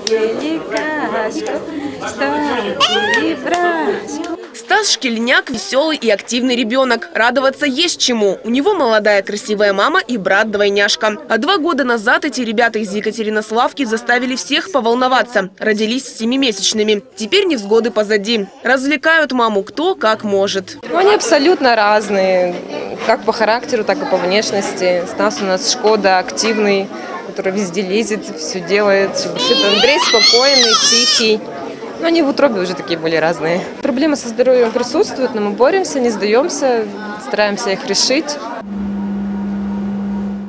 поели кашку, что. Стас Шкельняк – веселый и активный ребенок. Радоваться есть чему. У него молодая красивая мама и брат-двойняшка. А два года назад эти ребята из Екатеринославки заставили всех поволноваться. Родились семимесячными. Теперь невзгоды позади. Развлекают маму кто как может. Ну, они абсолютно разные, как по характеру, так и по внешности. Стас у нас Шкода активный, который везде лезет, все делает. Шебуршит. Андрей спокойный, тихий. Но они в утробе уже такие были разные. Проблемы со здоровьем присутствуют, но мы боремся, не сдаемся, стараемся их решить.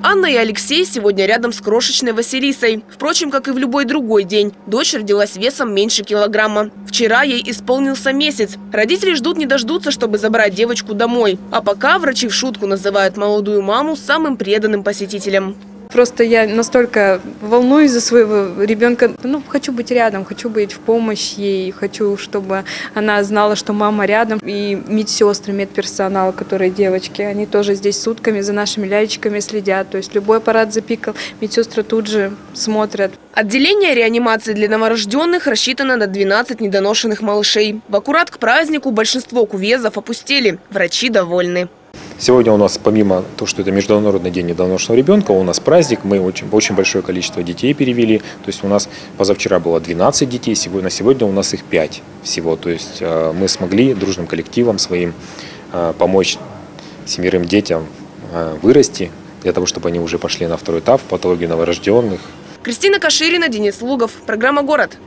Анна и Алексей сегодня рядом с крошечной Василисой. Впрочем, как и в любой другой день. Дочь родилась весом меньше килограмма. Вчера ей исполнился месяц. Родители ждут не дождутся, чтобы забрать девочку домой. А пока врачи в шутку называют молодую маму самым преданным посетителем. Просто я настолько волнуюсь за своего ребенка. Ну, хочу быть рядом, хочу быть в помощь ей, хочу, чтобы она знала, что мама рядом. И медсестры, медперсонал, которые девочки, они тоже здесь сутками за нашими лялечками следят. То есть любой аппарат запикал, медсестры тут же смотрят. Отделение реанимации для новорожденных рассчитано на 12 недоношенных малышей. В аккурат к празднику большинство кувезов опустели. Врачи довольны. Сегодня у нас, помимо того, что это Международный день недоношенного ребенка, у нас праздник, мы очень, очень большое количество детей перевели. То есть у нас позавчера было 12 детей, сегодня, на сегодня у нас их 5 всего. То есть э, мы смогли дружным коллективом своим э, помочь семерым детям э, вырасти, для того, чтобы они уже пошли на второй этап в патологию новорожденных. Кристина Каширина, Денис Лугов. Программа «Город».